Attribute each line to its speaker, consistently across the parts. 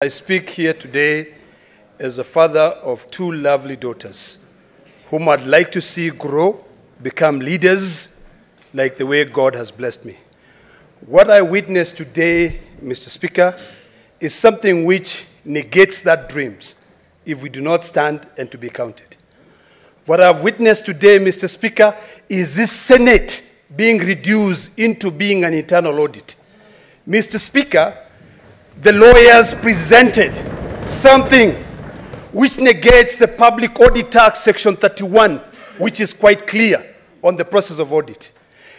Speaker 1: I speak here today as a father of two lovely daughters whom I'd like to see grow, become leaders like the way God has blessed me. What I witnessed today, Mr. Speaker, is something which negates that dreams if we do not stand and to be counted. What I've witnessed today, Mr. Speaker, is this Senate being reduced into being an internal audit. Mr. Speaker, the lawyers presented something which negates the Public Audit Act, Section 31, which is quite clear on the process of audit.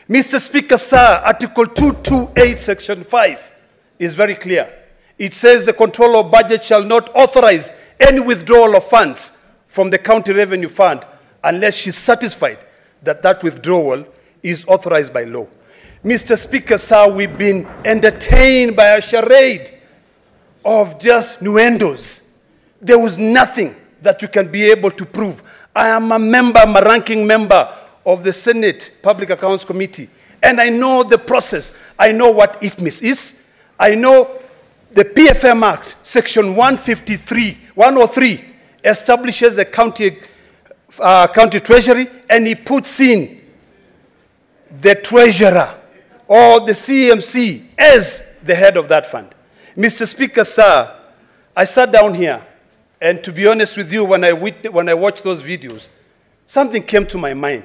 Speaker 1: Mr. Speaker, sir, Article 228, Section 5 is very clear. It says the controller of budget shall not authorize any withdrawal of funds from the county revenue fund unless she's satisfied that that withdrawal is authorized by law. Mr. Speaker, sir, we've been entertained by a charade of just nuendos. There was nothing that you can be able to prove. I am a member, I'm a ranking member of the Senate Public Accounts Committee, and I know the process. I know what IFMIS is. I know the PFM Act, Section 153, 103, establishes a county, uh, county treasury, and he puts in the treasurer or the CMC as the head of that fund. Mr. Speaker, sir, I sat down here, and to be honest with you, when I, when I watched those videos, something came to my mind.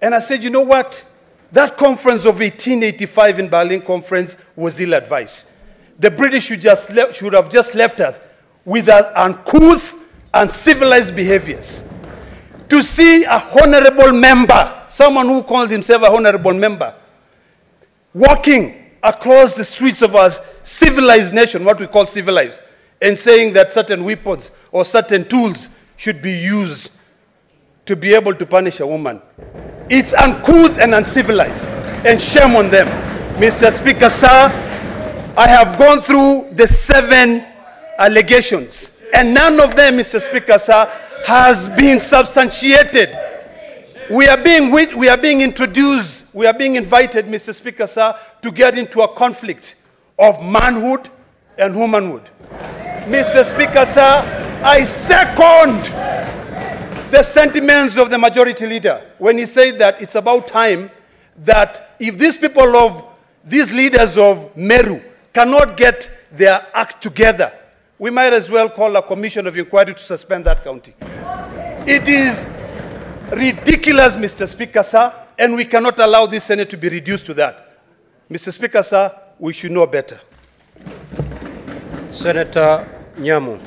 Speaker 1: And I said, you know what? That conference of 1885 in Berlin conference was ill advised. The British should, just should have just left us with our uncouth and civilized behaviors. To see a honorable member, someone who calls himself a honorable member, walking across the streets of our civilized nation, what we call civilized, and saying that certain weapons or certain tools should be used to be able to punish a woman. It's uncouth and uncivilized, and shame on them. Mr. Speaker, sir, I have gone through the seven allegations, and none of them, Mr. Speaker, sir, has been substantiated. We are being, we are being introduced, we are being invited, Mr. Speaker, sir, to get into a conflict of manhood and womanhood. Mr. Speaker, sir, I second the sentiments of the majority leader when he said that it's about time that if these people of, these leaders of Meru cannot get their act together, we might as well call a commission of inquiry to suspend that county. It is ridiculous, Mr. Speaker, sir, and we cannot allow this Senate to be reduced to that. Mr. Speaker, sir, we should know better.
Speaker 2: Senator Nyamu.